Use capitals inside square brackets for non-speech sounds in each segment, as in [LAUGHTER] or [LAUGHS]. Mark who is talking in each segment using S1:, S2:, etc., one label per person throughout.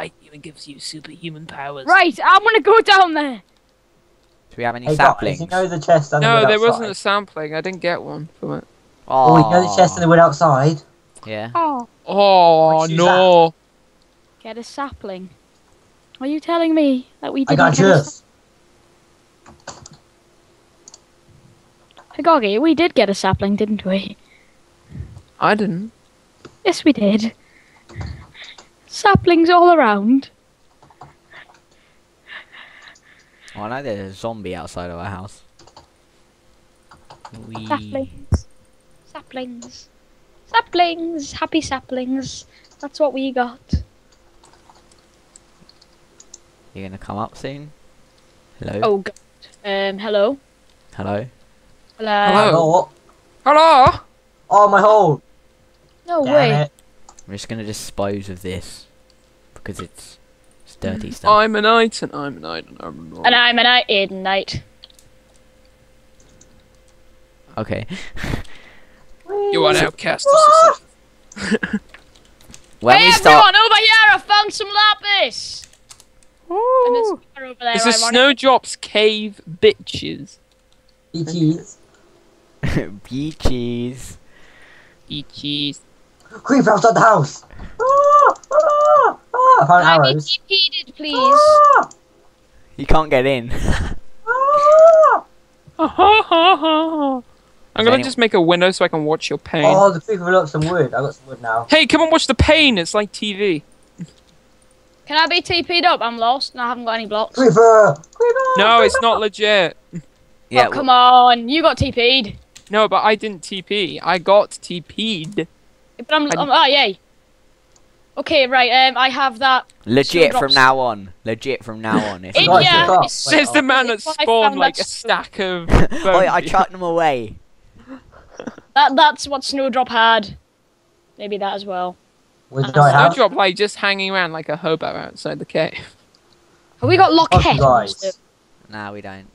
S1: fight you and gives you superhuman powers.
S2: Right, I'm gonna go down there.
S3: Do we have any
S4: Hey,
S3: saplings?
S4: guys, you know the chest and
S5: No,
S4: wood
S5: there
S4: outside?
S5: wasn't a sampling. I didn't get one from it.
S4: Oh, you know the chest and the wood outside?
S3: Yeah.
S2: Oh,
S5: Oh
S4: Which is
S5: no!
S2: get a sapling. Are you telling me that we
S4: I
S2: didn't
S4: got yours.
S2: Hey, Goggy, we did get a sapling, didn't we?
S5: I didn't.
S2: Yes, we did. Saplings all around.
S3: Oh, I know there's a zombie outside of our house. We...
S2: Saplings. Saplings. Saplings. Happy saplings. That's what we got.
S3: You're gonna come up soon? Hello?
S2: Oh, God. Um, hello?
S3: Hello?
S2: Hello?
S5: Hello?
S4: Oh,
S5: Hello!
S4: oh, my hole!
S2: No
S4: Damn
S2: way.
S4: it.
S3: I'm just gonna dispose of this. Because it's... It's dirty mm. stuff.
S5: I'm a knight and I'm a knight and I'm a knight.
S2: And I'm an Aiden Knight.
S3: Okay. [LAUGHS]
S5: You are now cast of society.
S3: When
S2: hey,
S3: we start...
S2: everyone, over here! I found some lapis! And there's there,
S5: It's a. Snowdrop's cave bitches.
S4: Eat cheese.
S3: Beaches. [LAUGHS]
S5: Eat cheese.
S4: Creeper outside the house! Ah, ah, ah. I found
S2: Can I be
S4: arrows.
S2: TP'd, please?
S4: Ah,
S3: You can't get in.
S4: ah. [LAUGHS]
S5: I'm gonna
S3: any-
S5: just make a window so I can watch your pain.
S4: Oh, the creeper loves some wood. I got some wood now.
S5: Hey, come and watch the pain. It's like TV.
S2: Can I be TP'd up? I'm lost and I haven't got any blocks.
S4: Creeper! Creeper!
S5: No, it's not legit.
S3: yeah,
S2: oh, come on. You got TP'd.
S5: No, but I didn't TP. I got TP'd.
S2: But I'm,
S5: I-
S2: I'm oh, yay. Okay, right, um, I have that.
S3: legit from now on. Legit from now on. If
S2: In
S3: you
S4: Guys,
S2: here,
S4: look up.
S2: it's-
S4: Wait,
S5: Says the man that
S2: It's what I
S5: spawned
S2: found
S5: like a stack of. [LAUGHS]
S3: oh, I
S5: bone.
S3: chucked them away.
S2: That That's what Snowdrop had. Maybe that as well.
S4: What did I have?
S5: Snowdrop like just hanging around like a hobo outside the cave.
S2: Have we got
S4: Fuck
S2: Lockette?
S4: you guys.
S3: Nah, we don't.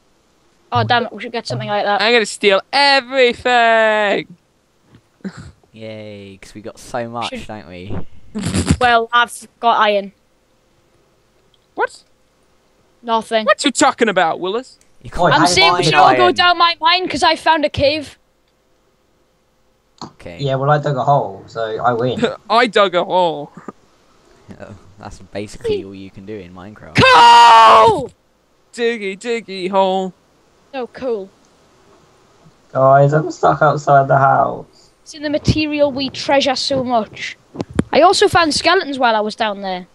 S2: Oh, damn it. We should get something like that.
S5: I'm gonna steal everything. [LAUGHS]
S3: Yay, because we got so much,
S2: Should-
S3: don't we? [LAUGHS]
S2: Well, I've got iron.
S5: What?
S2: Nothing.
S5: What you talking about, Willis?
S3: You
S4: Oh,
S2: I'm
S4: I
S2: saying we
S4: mine
S2: should all go down my mine because I found a cave.
S3: Okay.
S4: Yeah, well, I dug a hole, so I win. [LAUGHS]
S5: I dug a hole. [LAUGHS]
S3: Oh, that's basically all you can do in Minecraft.
S2: Cool!
S5: Diggy diggy hole.
S2: So cool.
S4: Guys, I'm stuck outside the house.
S2: It's in the material we treasure so much. I also found skeletons while I was down there.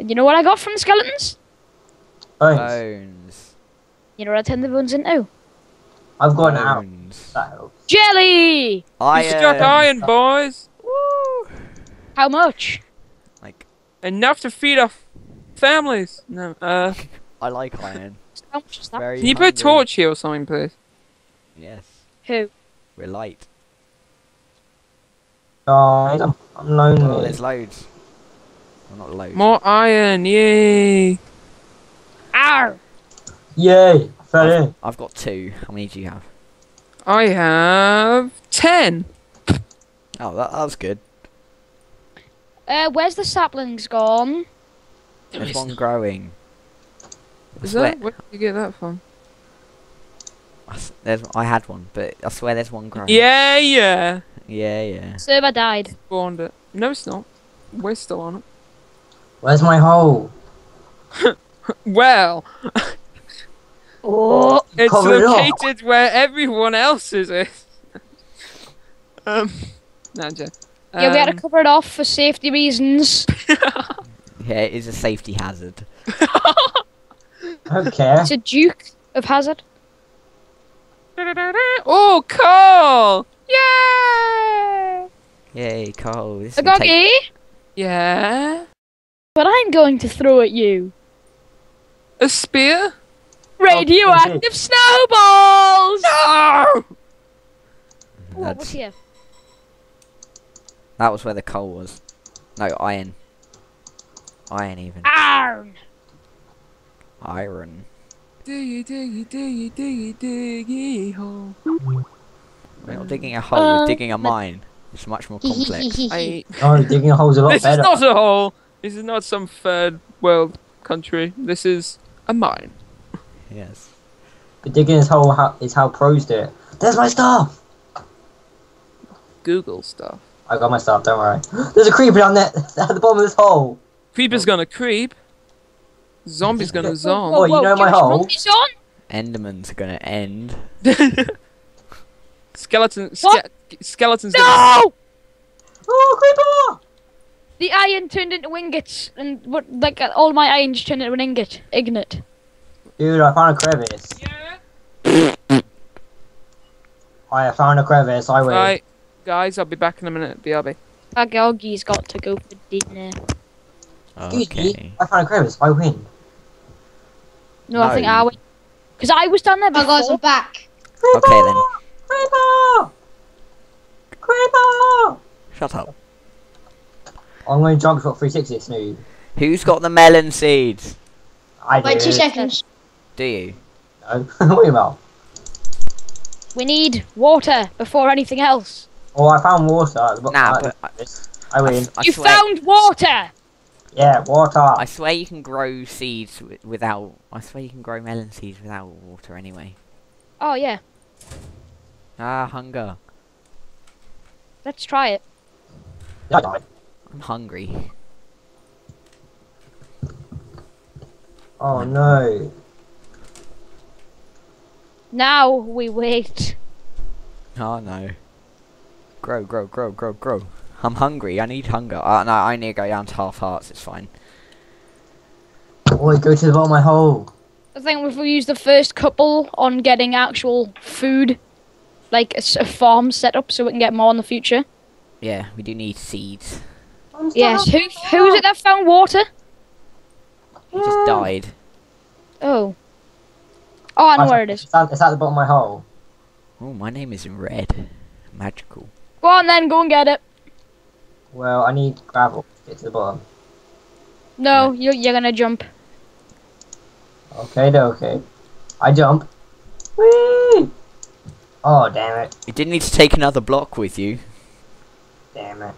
S2: And you know what I got from the skeletons?
S4: Bones.
S3: Bones.
S2: You know what I turned the bones into?
S4: I've got an arrow.
S3: Bones.
S4: That helps.
S2: Jelly!
S5: You got
S3: Iron.
S5: iron, boys.
S2: How much?
S3: Like,
S5: Enough to feed our families. No. Uh, [LAUGHS]
S3: I like iron.
S2: How much is that?
S3: Very
S5: can you put a torch here or something, please?
S3: Yes.
S2: Who?
S3: We're light.
S4: Guys, I'm, I'm
S3: Oh, there's loads. Well, not loads.
S5: More iron, yay!
S2: Arr!
S4: Yay! I fell in.
S3: I've got two. How many do you have?
S5: I have ten.
S3: Oh, that, that was good.
S2: Uh, where's the saplings gone?
S3: There's one growing.
S5: Is that where did you get that from?
S3: I s- there's, I had one, but I swear there's one growing.
S5: Yeah, yeah.
S3: Yeah, yeah.
S2: Server died.
S5: Spawned it. No, it's not. We're still on it.
S4: Where's my hole? [LAUGHS]
S5: Well,
S2: Oh!
S5: it's
S4: Cover it
S5: located where everyone else's is. [LAUGHS] um, no, I'm joking.
S2: Yeah, we had to
S5: Um,
S2: cover it off for safety reasons. [LAUGHS]
S3: Yeah, it is a safety hazard.
S4: I don't care.
S2: It's a Duke of Hazard.
S5: Oh, coal! Yay!
S3: Yay, Cole. This will take-
S2: Agoggy,
S5: Yeah.
S2: but I'm going to throw at you
S5: A spear?
S2: radioactive snowballs.
S5: No!
S2: What,
S3: That's-
S2: what's here?
S3: That was where the coal was. No, iron. Iron even.
S2: Iron.
S3: Iron.
S5: Diggy, diggy, diggy, diggy, diggy hole.
S3: We're not digging a hole,
S2: Uh,
S3: we're digging a mine. It's much more complex.
S5: I.
S4: Oh, digging a hole's a lot
S5: This is not a hole. This is not some third world country. This is a mine.
S3: Yes.
S4: But digging his hole how, is how pros do it. There's my stuff!
S5: Google stuff.
S4: I got my stuff, don't worry. There's a creeper down there at the bottom of this hole!
S5: Creeper's gonna creep. Zombie's gonna
S4: Whoa, Oh, you know my
S2: Jewish
S4: hole?
S2: monkeys?
S3: Enderman's are gonna end.
S5: Skeleton. Ske- skeletons.
S2: No!
S4: Oh, creeper!
S2: The iron turned into ingots, and what, like uh, all my irons turned into an ingot. Ignet.
S4: Dude, I found a crevice. Yeah. I found a crevice, I win.
S5: right, guys. I'll be back in a minute. BRB.
S2: Agoggy's got to go for dinner.
S4: Excuse
S3: Okay.
S4: me, I found a crevice, I win.
S2: No, I think I would. Because I was down there
S6: Oh, guys,
S2: before.
S6: I'm back.
S3: Okay then.
S4: Creeper! Creeper!
S3: Shut up.
S4: I'm going to jump shot 360, Snoop.
S3: Who's got the melon seeds?
S4: I
S6: Wait two seconds.
S3: Do you?
S4: No. [LAUGHS] what are you about?
S2: We need water before anything else.
S4: Oh, I found water. at
S3: Nah, but I,
S4: I
S3: I,
S4: win.
S3: I
S2: you
S3: swear,
S2: found water!
S4: Yeah, water.
S3: I swear you can grow seeds without. I swear you can grow melon seeds without water anyway.
S2: Oh, yeah.
S3: Ah, hunger.
S2: Let's try it.
S4: I
S3: I'm hungry.
S4: Oh no.
S2: Now we wait.
S3: Oh no. Grow, grow, grow, grow, grow. I'm hungry. I need hunger. Uh, no, I need to go down to half hearts. It's fine.
S4: Boy, go to the bottom of my hole.
S2: I think if we use the first couple on getting actual food, like a farm set up so we can get more in the future.
S3: Yeah, we do need seeds.
S2: Yes, who who is it that found water?
S3: He just died.
S2: Oh. Oh, I know where it is.
S4: It's at, it's at the bottom of my hole.
S3: Oh, my name is in red. Magical.
S2: Go on then, go and get it.
S4: Well, I need gravel to get to the bottom.
S2: No, you're, you're gonna jump.
S4: Okay, okay. I jump. Whee! Oh, damn it.
S3: You didn't need to take another block with you.
S4: Damn it.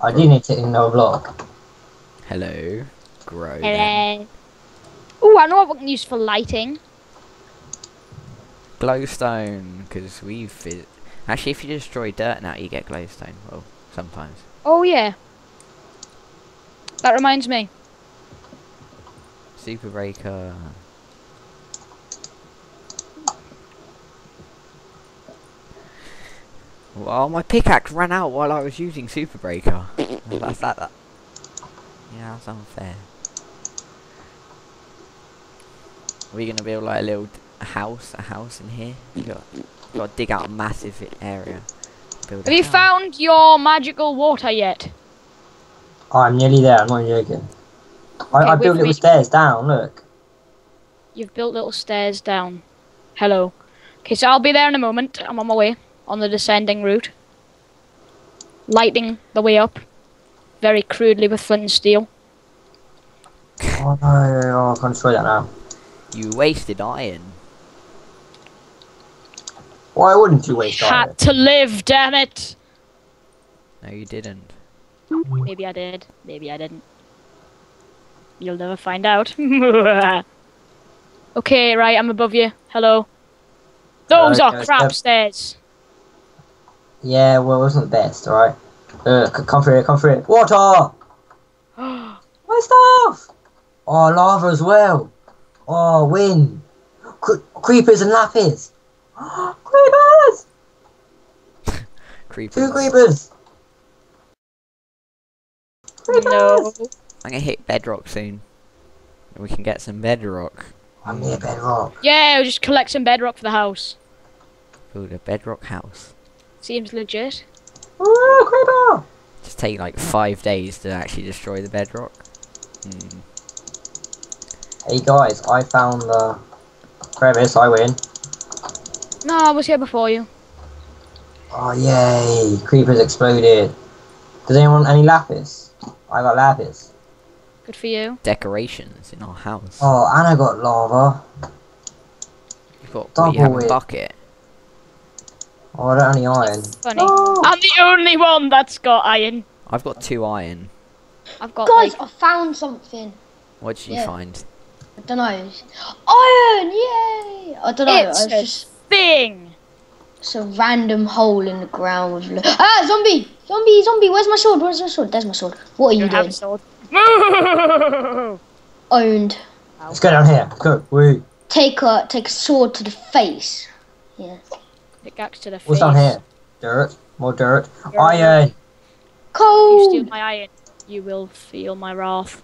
S4: I do need to take another block.
S3: Hello. Grow.
S2: Hello. Ooh, I know what we can use for lighting.
S3: Glowstone, because we've. fi- Actually, if you destroy dirt now, you get glowstone. Well, sometimes.
S2: Oh yeah. That reminds me.
S3: Super breaker. Well, my pickaxe ran out while I was using super breaker. [LAUGHS] that's that, that. Yeah, that's unfair. Are we gonna build like a little d- a house, a house in here? You got, you got to dig out a massive area. Build a
S2: Have you
S3: house.
S2: found your magical water yet?
S4: Oh, I'm nearly there, I'm not joking. I,
S2: Okay,
S4: I
S2: wait
S4: built little stairs down, look.
S2: You've built little stairs down. Hello. Okay, so I'll be there in a moment. I'm on my way on the descending route. Lighting the way up. Very crudely with flint and steel.
S4: Oh no, oh, I can't destroy that now.
S3: You wasted iron.
S4: Why wouldn't you waste iron?
S2: Had to live, damn it!
S3: No, you didn't.
S2: Maybe I did. Maybe I didn't. You'll never find out. [LAUGHS] okay, right, I'm above you. Hello. Those
S4: Alright,
S2: are crap
S4: yep.
S2: stairs.
S4: Yeah, well, it wasn't the best, alright? Uh, come through it, come through it. Water! [GASPS] My stuff! Oh, lava as well. Oh, wind. Cre- creepers and lapis. [GASPS] creepers! [LAUGHS]
S3: Creepers.
S4: Two creepers! Creepers!
S2: no.
S3: I'm gonna hit bedrock soon. And we can get some bedrock.
S4: I'm near bedrock.
S2: Yeah, we'll just collect some bedrock for the house.
S3: Build a bedrock house.
S2: Seems legit.
S4: Oh, creeper!
S3: Just take like five days to actually destroy the bedrock. Hmm.
S4: Hey guys, I found the crevice, I win.
S2: No, I was here before you.
S4: Oh, yay! Creepers exploded. Does anyone want any lapis? I got lapis.
S2: Good for you.
S3: Decorations in our house.
S4: Oh, and I got lava.
S3: You've got what, you have
S4: double
S3: a bucket.
S4: Oh, I don't have any iron.
S2: Funny.
S4: Oh.
S2: I'm the only one that's got iron.
S3: I've got two iron.
S2: I've got
S6: Guys,
S2: like,
S6: I found something.
S3: What did you
S6: Yeah.
S3: find?
S6: I don't know. Iron! Yay! I don't know.
S2: It's
S6: It's
S2: a
S6: just
S2: thing.
S6: it's a random hole in the ground with. Ah, zombie! Zombie! Zombie! Where's my sword? Where's my sword? There's my sword. What are you
S2: You have
S6: doing?
S2: a sword. [LAUGHS]
S6: Owned.
S4: Let's go down here. Go. Woo.
S6: Take a take a sword to the face. Yeah.
S2: Pickaxe to the face.
S4: What's down here? Dirt. More dirt.
S2: Dirt. Eh?
S4: Iron.
S2: You steal my iron, you will feel my wrath.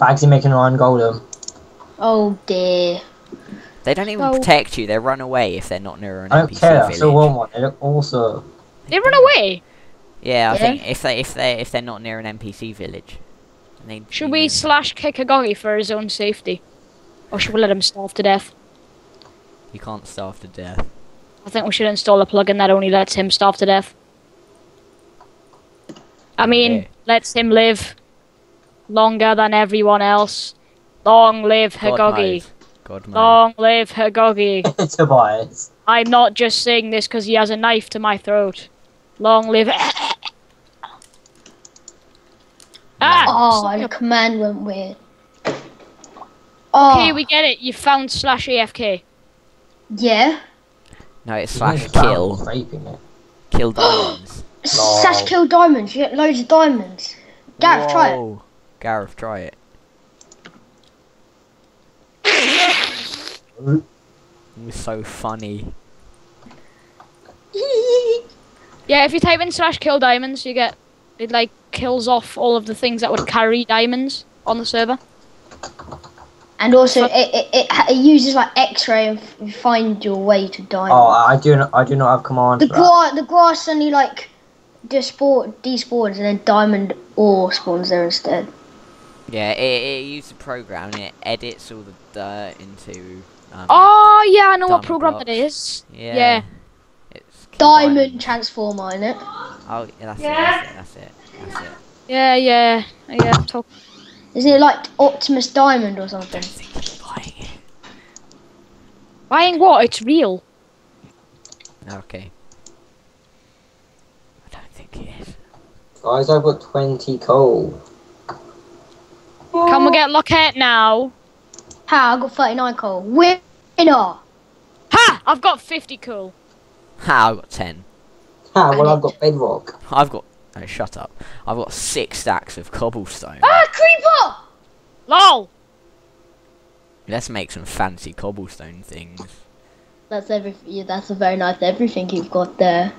S4: Bagsy making an iron golem.
S6: Oh dear.
S3: They don't even
S2: So-
S3: protect you. They run away if they're not near an
S4: I don't
S3: NPC
S4: care. I
S3: village.
S4: still want one. They look awesome.
S2: They run away.
S3: Yeah, I
S6: Yeah.
S3: think if they if they if they're not near an NPC village, they,
S2: Should we
S3: know,
S2: slash kick Agori for his own safety? Or should we let him starve to death?
S3: You can't starve to death.
S2: I think we should install a plugin that only lets him starve to death. I mean,
S3: Okay.
S2: lets him live longer than everyone else. Long live
S3: God
S2: Hagogi.
S3: mode. God.
S2: Long live Hagogi.
S4: Tobias. [LAUGHS]
S2: I'm not just saying this because he has a knife to my throat. Long live. [LAUGHS] ah!
S6: Oh, the command went weird. Oh,
S2: Okay, we get it. You found slash AFK.
S6: yeah.
S3: No, it's slash kill.
S4: Raping it.
S3: Kill diamonds. [GASPS]
S6: Slash kill diamonds. You get loads of diamonds. Gareth, try it.
S3: Whoa. Gareth, try it. [LAUGHS] It was so funny. [LAUGHS]
S2: Yeah, if you type in slash kill diamonds, you get it like kills off all of the things that would carry diamonds on the server.
S6: And also, it, it, it, it uses like X-ray and f- find your way to diamond.
S4: Oh, I do not. I do not have command.
S6: the grass, the grass suddenly like despawns, despawns, and then diamond ore spawns there instead.
S3: Yeah, it, it uses a program and it edits all the dirt into. Um,
S2: Oh yeah, I know what program
S3: blocks.
S2: that is.
S3: yeah.
S2: yeah.
S3: It's kill
S6: Diamond transformer in it.
S3: Oh, yeah, that's it. That's it. That's it. That's it.
S2: Yeah, yeah, yeah. Talk.
S6: Isn't it like Optimus Diamond or something?
S3: Don't think you're buying it.
S2: Buying what? It's real.
S3: Okay. I don't think it is.
S4: Guys, I've got 20 coal.
S2: Can we get Lockette now?
S6: How I got 39 coal. Winner.
S2: Ha! I've got 50 coal.
S3: Ha! I've got ten.
S4: Ha, well, I've got bedrock.
S3: I've got. Oh, shut up. I've got six stacks of cobblestone.
S6: Ah, creeper!
S2: LOL!
S3: Let's make some fancy cobblestone things.
S6: That's every. Yeah, that's a very nice everything you've got there.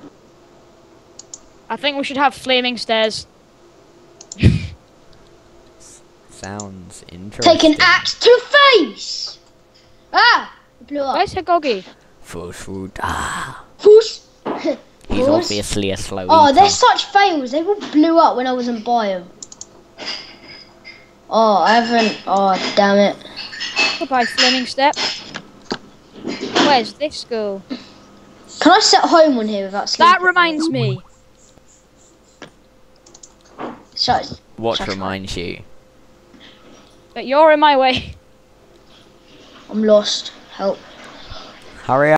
S2: I think we should have flaming stairs. [LAUGHS]
S3: Sounds interesting.
S6: Take an axe to face. Ah, it blew up.
S2: Where's Hagogi?
S3: Fush food. Ah.
S6: Whoosh. [LAUGHS]
S3: He's
S6: Whoosh.
S3: obviously a slow
S6: Oh,
S3: eater.
S6: they're such fails. They all blew up when I was in by them. Oh, I haven't. Oh, damn it.
S2: Goodbye, Fleming step. Where's this go?
S6: Can I set home on here without sleeping?
S2: That reminds me.
S6: Shut.
S3: What
S6: Shut
S3: reminds you?
S2: But you're in my way.
S6: I'm lost. Help.
S3: Hurry